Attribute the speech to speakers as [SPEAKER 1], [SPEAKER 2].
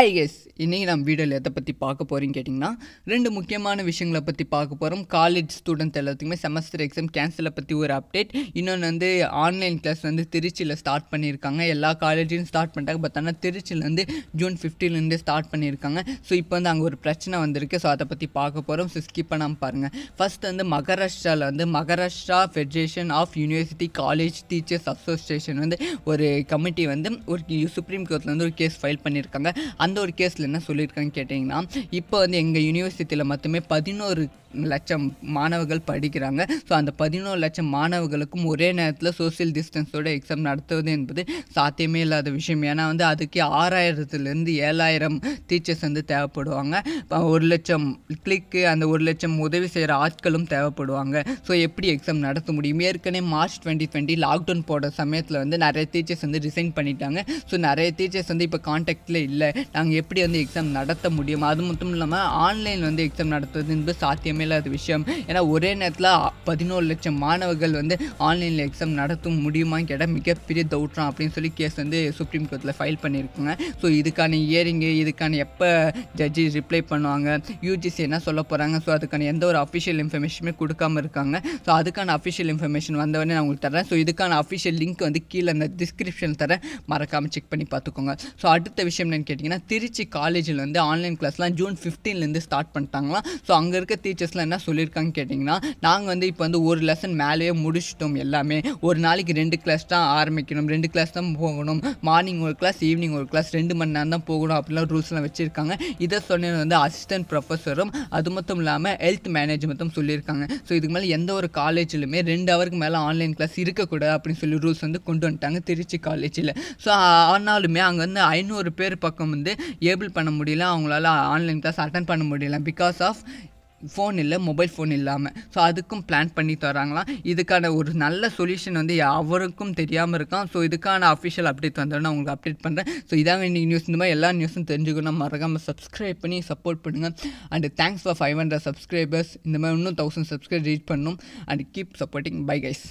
[SPEAKER 1] High S இன்றைக்கி நம்ம வீடியோவில் எதை பற்றி பார்க்க போகிறீங்க கேட்டிங்கன்னா ரெண்டு முக்கியமான விஷயங்களை பற்றி பார்க்க போகிறோம் காலேஜ் ஸ்டூடெண்ட்ஸ் எல்லாத்துக்குமே செமஸ்டர் எக்ஸாம் கேன்சலை பற்றி ஒரு அப்டேட் இன்னொன்று வந்து ஆன்லைன் கிளாஸ் வந்து திருச்சியில் ஸ்டார்ட் பண்ணியிருக்காங்க. எல்லா காலேஜையும் ஸ்டார்ட் பண்ணிட்டாங்க. பட் ஆனால் திருச்சியிலேருந்து ஜூன் ஃபிஃப்டீன்லேருந்து ஸ்டார்ட் பண்ணியிருக்காங்க. ஸோ இப்போ வந்து அங்கே ஒரு பிரச்சனை வந்திருக்கு. ஸோ அதை பற்றி பார்க்க போகிறோம் ஸோ ஸ்கிப் பண்ணாமல் பாருங்கள் ஃபர்ஸ்ட் வந்து மகாராஷ்டிராவில் வந்து Maharashtra federation of university college teachers association வந்து ஒரு கமிட்டி வந்து ஒரு சுப்ரீம் கோர்ட்டில் வந்து ஒரு கேஸ் ஃபைல் பண்ணியிருக்காங்க. அந்த ஒரு கேஸில் என்ன சொல்லியிருக்காங்கன்னு கேட்டிங்கன்னா இப்போ வந்து எங்கள் யூனிவர்சிட்டியில் மட்டுமே பதினோரு லட்சம் மாணவர்கள் படிக்கிறாங்க. ஸோ அந்த பதினோரு லட்சம் மாணவர்களுக்கும் ஒரே நேரத்தில் சோஷியல் டிஸ்டன்ஸோட எக்ஸாம் நடத்துவது என்பது சாத்தியமே இல்லாத விஷயம். ஏன்னா வந்து அதுக்கு ஆறாயிரத்துலேருந்து ஏழாயிரம் டீச்சர்ஸ் வந்து தேவைப்படுவாங்க. ஒரு லட்சம் கிளிக்கு அந்த ஒரு லட்சம் உதவி செய்கிற ஆட்களும் தேவைப்படுவாங்க. ஸோ எப்படி எக்ஸாம் நடத்த முடியும்? ஏற்கனவே மார்ச் டுவெண்ட்டி டுவெண்ட்டி லாக்டவுன் போட சமயத்தில் வந்து நிறைய டீச்சர்ஸ் வந்து ரிசைன் பண்ணிட்டாங்க. ஸோ நிறைய டீச்சர்ஸ் வந்து இப்போ கான்டாக்டில் இல்லை. நாங்கள் எப்படி வந்து எக்ஸாம் நடத்த முடியும் அது மட்டும் இல்லாமல் ஆன்லைன் வந்து எக்ஸாம் நடத்துவது என்பது சாத்தியமே இல்லாத விஷயம். ஏன்னா ஒரே நேரத்தில் பதினோரு லட்சம் மாணவர்கள் வந்து ஆன்லைனில் எக்ஸாம் நடத்த முடியுமான்னு கேட்டால் மிகப்பெரிய டவுட்றான் அப்படின்னு சொல்லி கேஸ் வந்து சுப்ரீம் கோர்ட்டில் ஃபைல் பண்ணியிருக்காங்க. ஸோ இதுக்கான இயரிங்கு இதுக்கான எப்போ ஜட்ஜி ரிப்ளை பண்ணுவாங்க? யூஜிசி என்ன சொல்ல போகிறாங்க ஸோ அதுக்கான எந்த ஒரு அஃபிஷியல் இன்ஃபர்மேஷனுமே கொடுக்காம இருக்காங்க. ஸோ அதுக்கான அஃபிஷியல் இன்ஃபர்மேஷன் வந்தவொடனே நான் உங்களுக்கு தரேன் ஸோ இதுக்கான அஃபிஷியல் லிங்க் வந்து கீழே அந்த டிஸ்கிரிப்ஷன் தரேன் மறக்காமல் செக் பண்ணி பார்த்துக்கோங்க. ஸோ அடுத்த விஷயம் என்னன்னு கேட்டிங்கன்னா திருச்சி காலேஜில் வந்து ஆன்லைன் கிளாஸ்லாம் ஜூன் ஃபிஃப்டீன்லேருந்து ஸ்டார்ட் பண்ணிட்டாங்களாம். ஸோ அங்கே இருக்க டீச்சர்ஸ்லாம் என்ன சொல்லியிருக்காங்க கேட்டிங்கன்னா நாங்கள் வந்து இப்போ வந்து ஒரு லெசன் மேலேயே முடிச்சிட்டோம் எல்லாமே. ஒரு நாளைக்கு ரெண்டு கிளாஸ் தான் ஆரம்பிக்கணும் ரெண்டு கிளாஸ் தான் போகணும். மார்னிங் ஒரு கிளாஸ் ஈவினிங் ஒரு கிளாஸ் ரெண்டு மணி நேரம் தான் போகணும் அப்படிலாம் ரூல்ஸ்லாம் வச்சுருக்காங்க. இதை சொன்னது வந்து அசிஸ்டன்ட் ப்ரொஃபஸரும் அது மட்டும் இல்லாமல் ஹெல்த் மேனேஜ்மெண்ட்டும் சொல்லியிருக்காங்க. ஸோ இதுக்கு மேலே எந்த ஒரு காலேஜ்லையுமே ரெண்டு ஹவருக்கு மேலே ஆன்லைன் கிளாஸ் இருக்கக்கூடாது அப்படின்னு சொல்லி ரூல்ஸ் வந்து கொண்டு வந்துட்டாங்க திருச்சி காலேஜில் ஸோ ஆனாலுமே அங்கே வந்து ஐநூறு பேர் பக்கம் வந்து ஏபிள் பண்ண முடியல அவங்களால ஆன்லைன் கிளாஸ் அட்டன் பண்ண முடியல. பிகாஸ் ஆஃப் ஃபோன் இல்லை மொபைல் ஃபோன் இல்லாமல் ஸோ அதுக்கும் பிளான் பண்ணி தராங்களாம். இதுக்கான ஒரு நல்ல சொல்யூஷன் வந்து அவருக்கும் தெரியாமல் இருக்கான். ஸோ இதுக்கான அஃபிஷியல் அப்டேட் வந்தோடனே உங்களுக்கு அப்டேட் பண்ணுறேன் ஸோ இதாங்க இன்றைக்கி நியூஸ் இந்த மாதிரி எல்லா நியூஸும் தெரிஞ்சுக்கணும். மறக்காமல் சப்ஸ்கிரைப் பண்ணி சப்போர்ட் பண்ணுங்கள் and thanks for five hundred subscribers இந்த மாதிரி இன்னும் தௌசண்ட் சப்ஸ்கிரைப் ரீச் பண்ணணும் and keep supporting bye guys